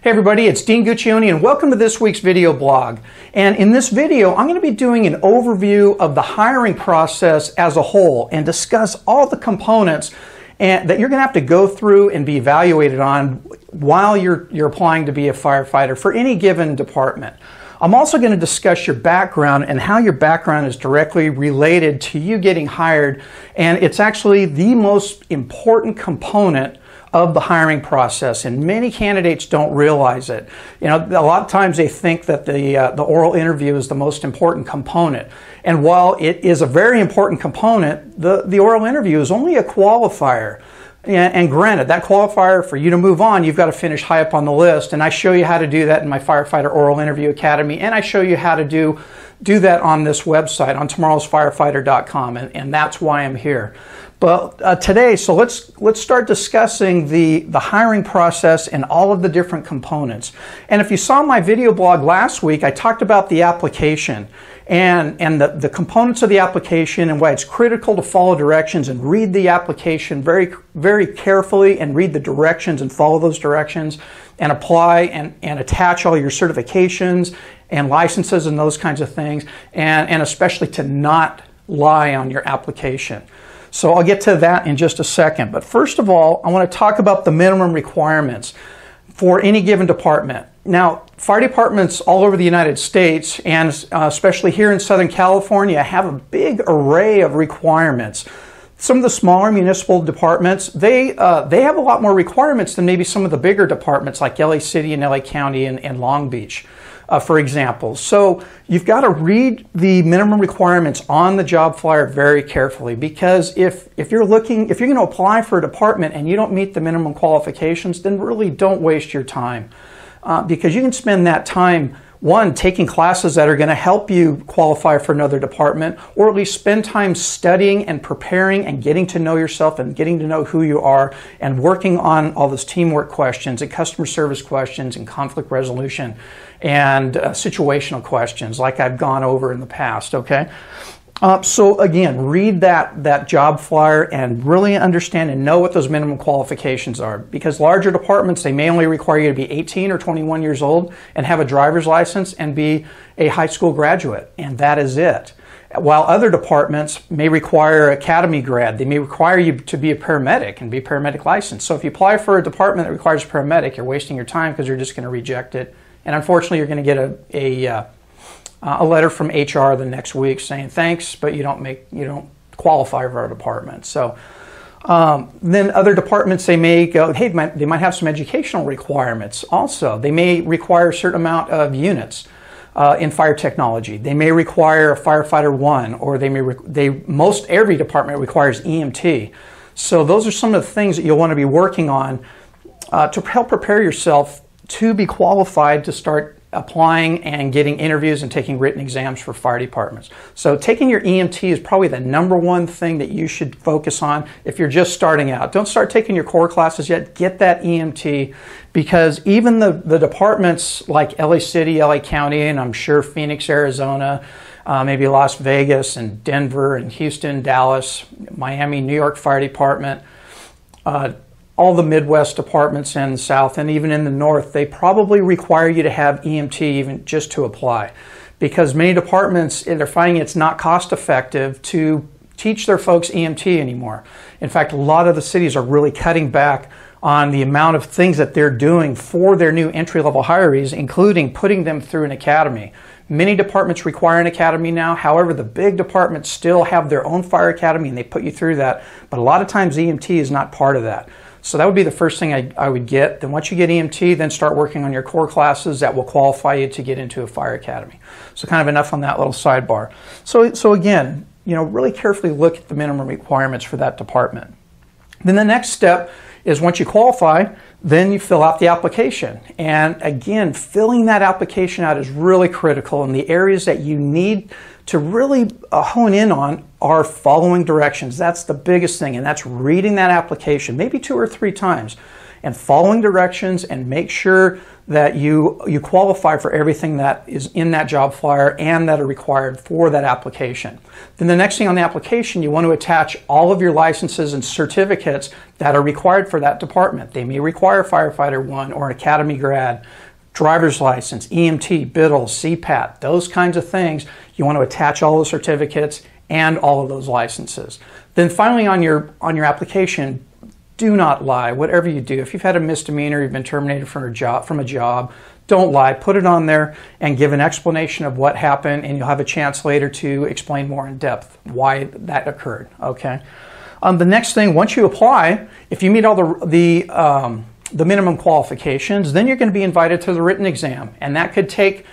Hey everybody, it's Dean Guccione and welcome to this week's video blog. And in this video, I'm going to be doing an overview of the hiring process as a whole and discuss all the components and, that you're going to have to go through and be evaluated on while you're, you're applying to be a firefighter for any given department. I'm also going to discuss your background and how your background is directly related to you getting hired. And it's actually the most important component of the hiring process, and many candidates don't realize it. You know, a lot of times they think that the uh, the oral interview is the most important component, and while it is a very important component, the the oral interview is only a qualifier. And, and granted, that qualifier for you to move on, you've got to finish high up on the list. And I show you how to do that in my Firefighter Oral Interview Academy, and I show you how to do do that on this website on tomorrowsfirefighter.com, and, and that's why I'm here. But uh, today, so let's let's start discussing the the hiring process and all of the different components. And if you saw my video blog last week, I talked about the application and, and the, the components of the application and why it's critical to follow directions and read the application very, very carefully and read the directions and follow those directions and apply and, and attach all your certifications and licenses and those kinds of things and, and especially to not lie on your application. So I'll get to that in just a second. But first of all, I want to talk about the minimum requirements for any given department. Now, fire departments all over the United States, and uh, especially here in Southern California, have a big array of requirements. Some of the smaller municipal departments, they, uh, they have a lot more requirements than maybe some of the bigger departments like LA City and LA County and, and Long Beach uh, for example. So you've got to read the minimum requirements on the job flyer very carefully because if, if you're looking, if you're going to apply for a department and you don't meet the minimum qualifications, then really don't waste your time uh, because you can spend that time one, taking classes that are going to help you qualify for another department, or at least spend time studying and preparing and getting to know yourself and getting to know who you are and working on all those teamwork questions and customer service questions and conflict resolution and uh, situational questions like I've gone over in the past, okay? Uh, so again, read that, that job flyer and really understand and know what those minimum qualifications are. Because larger departments, they may only require you to be 18 or 21 years old and have a driver's license and be a high school graduate, and that is it. While other departments may require academy grad, they may require you to be a paramedic and be paramedic licensed. So if you apply for a department that requires paramedic, you're wasting your time because you're just going to reject it. And unfortunately, you're going to get a, a uh, uh, a letter from HR the next week saying thanks, but you don't make you don't qualify for our department. So um, then other departments they may go, hey, they might, they might have some educational requirements. Also, they may require a certain amount of units. Uh, in fire technology, they may require a firefighter one, or they may they most every department requires EMT. So those are some of the things that you'll want to be working on uh, to help prepare yourself to be qualified to start applying and getting interviews and taking written exams for fire departments. So taking your EMT is probably the number one thing that you should focus on if you're just starting out. Don't start taking your core classes yet. Get that EMT because even the, the departments like LA City, LA County, and I'm sure Phoenix, Arizona, uh, maybe Las Vegas and Denver and Houston, Dallas, Miami, New York Fire Department, uh, all the Midwest departments the South and even in the North, they probably require you to have EMT even just to apply. Because many departments, eh, they're finding it's not cost effective to teach their folks EMT anymore. In fact, a lot of the cities are really cutting back on the amount of things that they're doing for their new entry level hirees, including putting them through an academy. Many departments require an academy now. However, the big departments still have their own fire academy and they put you through that. But a lot of times EMT is not part of that. So that would be the first thing I, I, would get. Then once you get EMT, then start working on your core classes that will qualify you to get into a fire academy. So kind of enough on that little sidebar. So, so again, you know, really carefully look at the minimum requirements for that department. Then the next step is once you qualify, then you fill out the application. And again, filling that application out is really critical in the areas that you need to really uh, hone in on are following directions. That's the biggest thing, and that's reading that application maybe two or three times. and following directions and make sure that you you qualify for everything that is in that job flyer and that are required for that application. Then the next thing on the application, you want to attach all of your licenses and certificates that are required for that department. They may require firefighter 1 or an academy grad, driver's license, EMT, BIDLS, CPAT, those kinds of things. You want to attach all the certificates and all of those licenses. Then finally on your on your application, do not lie. Whatever you do, if you've had a misdemeanor, you've been terminated from a job, from a job, don't lie. Put it on there and give an explanation of what happened, and you'll have a chance later to explain more in depth why that occurred. Okay. Um, the next thing, once you apply, if you meet all the the um, the minimum qualifications, then you're going to be invited to the written exam, and that could take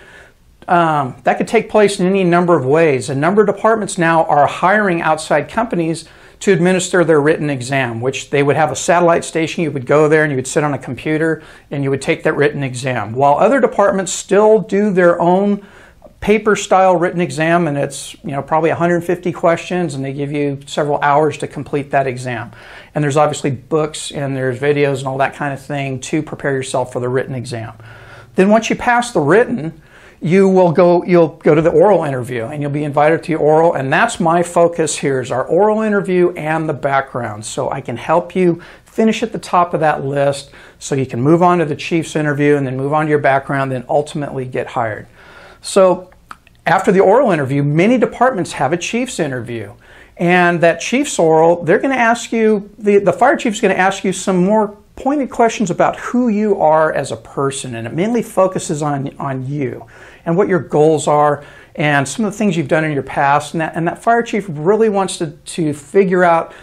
um, that could take place in any number of ways. A number of departments now are hiring outside companies to administer their written exam, which they would have a satellite station. You would go there and you would sit on a computer and you would take that written exam. While other departments still do their own paper style written exam and it's you know probably 150 questions and they give you several hours to complete that exam. And there's obviously books and there's videos and all that kind of thing to prepare yourself for the written exam. Then once you pass the written you will go you'll go to the oral interview and you'll be invited to the oral and that's my focus. Here is our oral interview and the background so i can help you finish at the top of that list so you can move on to the chief's interview and then move on to your background then ultimately get hired. So after the oral interview many departments have a chief's interview and that chief's oral they're going to ask you the, the fire chief is going to ask you some more pointed questions about who you are as a person, and it mainly focuses on, on you and what your goals are and some of the things you've done in your past. And that, and that fire chief really wants to, to figure out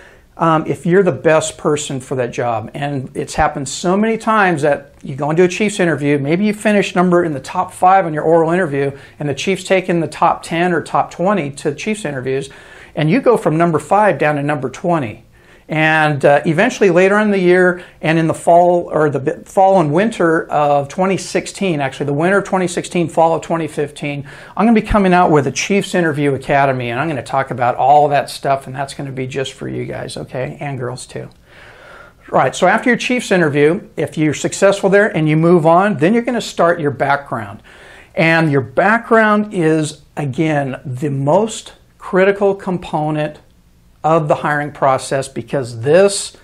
um, if you're the best person for that job. And it's happened so many times that you go into a chief's interview, maybe you finish number in the top five on your oral interview, and the chief's taken the top 10 or top 20 to chief's interviews, and you go from number five down to number 20 and uh, eventually, later in the year and in the fall or the fall and winter of 2016, actually, the winter of 2016, fall of 2015, I'm going to be coming out with a Chiefs Interview Academy, and I'm going to talk about all that stuff, and that's going to be just for you guys, okay, and girls too. Right, so after your Chiefs interview, if you're successful there and you move on, then you're going to start your background. And your background is, again, the most critical component of the hiring process because this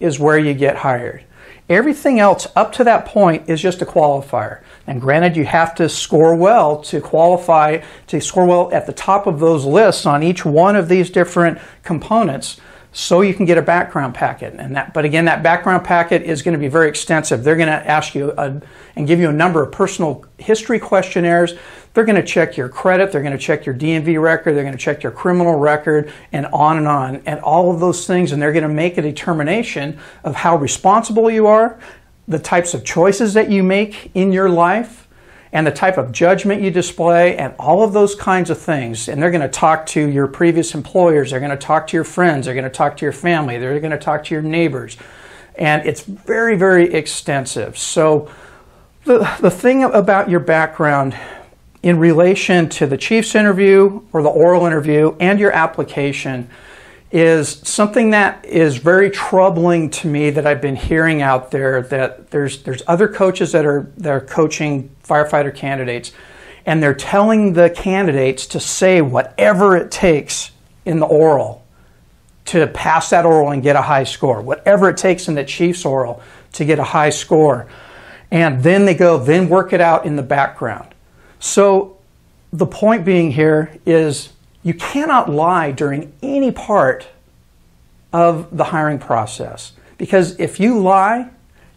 is where you get hired. Everything else up to that point is just a qualifier. And granted, you have to score well to qualify, to score well at the top of those lists on each one of these different components so you can get a background packet. And that, but again, that background packet is going to be very extensive. They're going to ask you a, and give you a number of personal history questionnaires. They're going to check your credit. They're going to check your DMV record. They're going to check your criminal record, and on and on, and all of those things. And they're going to make a determination of how responsible you are, the types of choices that you make in your life and the type of judgment you display and all of those kinds of things. And they're going to talk to your previous employers, they're going to talk to your friends, they're going to talk to your family, they're going to talk to your neighbors. And it's very, very extensive. So, the, the thing about your background in relation to the chief's interview or the oral interview and your application is something that is very troubling to me that I've been hearing out there that there's there's other coaches that are that are coaching firefighter candidates and they're telling the candidates to say whatever it takes in the oral to pass that oral and get a high score, whatever it takes in the chief's oral to get a high score. And then they go, then work it out in the background. So the point being here is you cannot lie during any part of the hiring process because if you lie,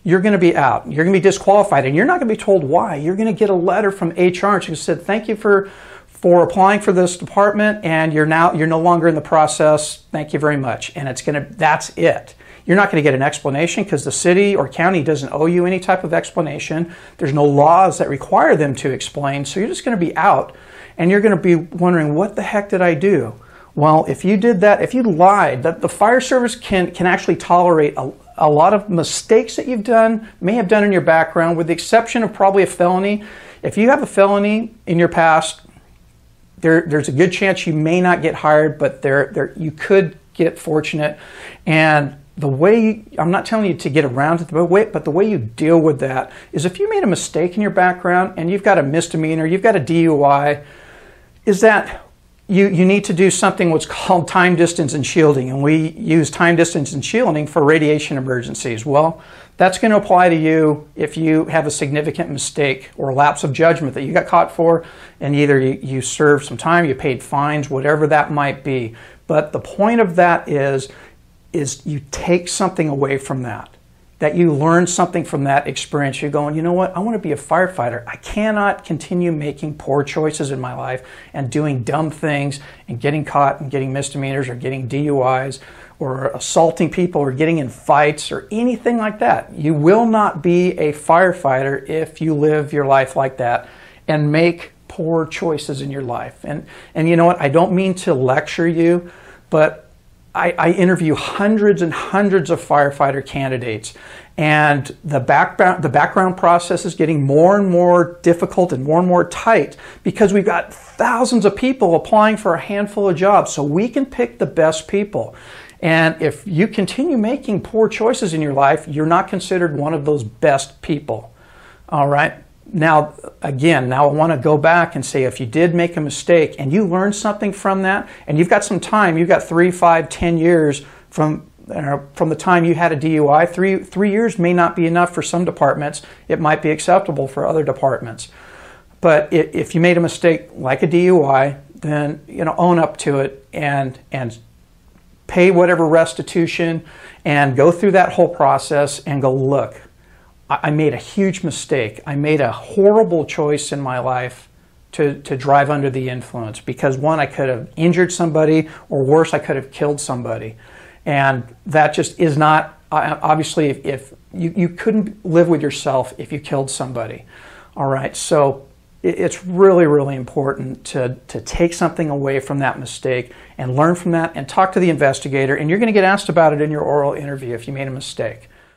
you're going to be out. You're going to be disqualified, and you're not going to be told why. You're going to get a letter from HR who said, "Thank you for for applying for this department, and you're now you're no longer in the process. Thank you very much." And it's going to that's it. You're not going to get an explanation because the city or county doesn't owe you any type of explanation. There's no laws that require them to explain, so you're just going to be out and you're going to be wondering, what the heck did I do? Well, if you did that, if you lied, that the fire service can, can actually tolerate a, a lot of mistakes that you've done, may have done in your background, with the exception of probably a felony. If you have a felony in your past, there, there's a good chance you may not get hired, but there, there, you could get fortunate. And the way I'm not telling you to get around it, but, the way you deal with that is if you made a mistake in your background and you've got a misdemeanor, you've got a DUI, is that you, you need to do something what's called time distance and shielding. And we use time distance and shielding for radiation emergencies. Well, that's going to apply to you if you have a significant mistake or lapse of judgment that you got caught for, and either you, you served some time, you paid fines, whatever that might be. But the point of that is, is you take something away from that that you learn something from that experience. You're going, you know what? I want to be a firefighter. I cannot continue making poor choices in my life and doing dumb things and getting caught and getting misdemeanors or getting DUIs or assaulting people or getting in fights or anything like that. You will not be a firefighter if you live your life like that and make poor choices in your life. And and you know what? I don't mean to lecture you, but I, I, interview hundreds and hundreds of firefighter candidates, and the background the background process is getting more and more difficult and more and more tight because we've got thousands of people applying for a handful of jobs. So we can pick the best people. And if you continue making poor choices in your life, you're not considered one of those best people. All right now, again, now I want to go back and say if you did make a mistake and you learned something from that, and you've got some time, you've got three, five, ten years from uh, from the time you had a DUI, three three years may not be enough for some departments. It might be acceptable for other departments. But if you made a mistake like a DUI, then you know own up to it and and pay whatever restitution and go through that whole process and go look I made a huge mistake. I made a horrible choice in my life to, to drive under the influence because one, I could have injured somebody, or worse, I could have killed somebody. And that just is not, obviously, if, if you, you couldn't live with yourself if you killed somebody. All right, so it's really, really important to, to take something away from that mistake and learn from that and talk to the investigator. And you're going to get asked about it in your oral interview if you made a mistake.